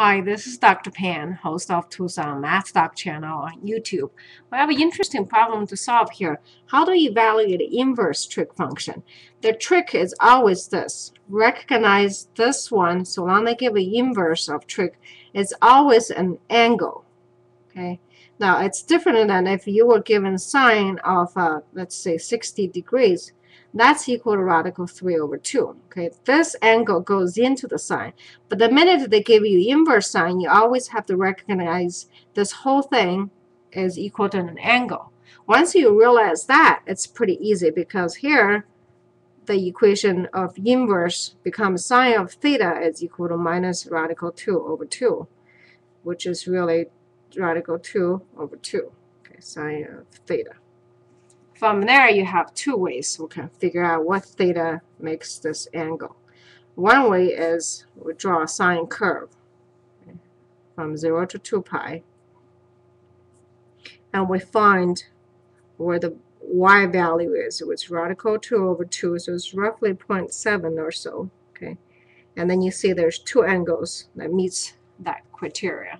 Hi, this is Dr. Pan, host of Tucson Math Doc channel on YouTube. We have an interesting problem to solve here. How do you evaluate the inverse trig function? The trick is always this. Recognize this one, so long they give an inverse of trig, it's always an angle. Okay. Now, it's different than if you were given sine of, uh, let's say, 60 degrees. That's equal to radical 3 over 2. Okay, this angle goes into the sine. But the minute they give you inverse sine, you always have to recognize this whole thing is equal to an angle. Once you realize that, it's pretty easy because here the equation of inverse becomes sine of theta is equal to minus radical 2 over 2, which is really radical 2 over 2, okay, sine of theta. From there, you have two ways we can figure out what theta makes this angle. One way is we draw a sine curve from 0 to 2 pi. And we find where the y value is, which is radical 2 over 2, so it's roughly 0.7 or so. Okay, And then you see there's two angles that meets that criteria.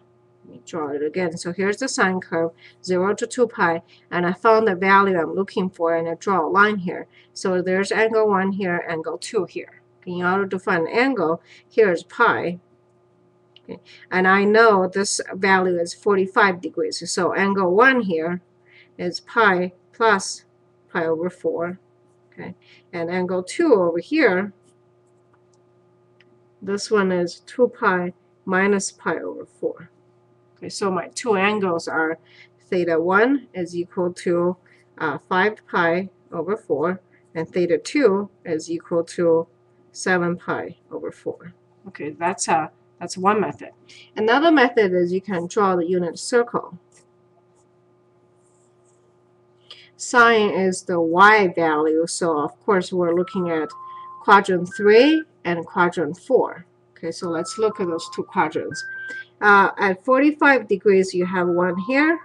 Draw it again. So here's the sine curve, 0 to 2 pi, and I found the value I'm looking for, and I draw a line here. So there's angle 1 here, angle 2 here. In order to find an angle, here's pi. Okay. And I know this value is 45 degrees. So angle 1 here is pi plus pi over 4. Okay. And angle 2 over here, this one is 2 pi minus pi over 4. Okay, so my two angles are theta 1 is equal to uh, 5 pi over 4, and theta 2 is equal to 7 pi over 4. Okay, that's, a, that's one method. Another method is you can draw the unit circle. Sine is the y value, so of course we're looking at quadrant 3 and quadrant 4. Okay, so let's look at those two quadrants. Uh, at 45 degrees, you have one here,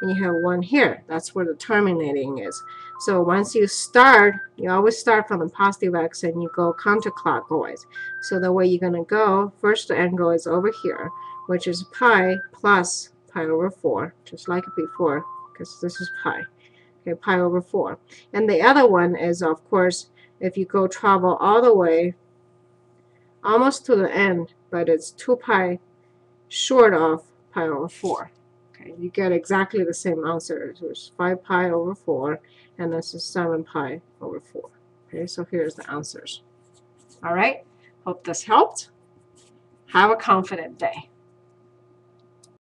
and you have one here. That's where the terminating is. So once you start, you always start from the positive x and you go counterclockwise. So the way you're going to go, first angle is over here, which is pi plus pi over 4, just like before, because this is pi. Okay, pi over 4. And the other one is, of course, if you go travel all the way almost to the end, but it's 2 pi short of pi over 4. Okay, you get exactly the same answer. So it's 5 pi over 4, and this is 7 pi over 4. Okay, so here's the answers. All right, hope this helped. Have a confident day.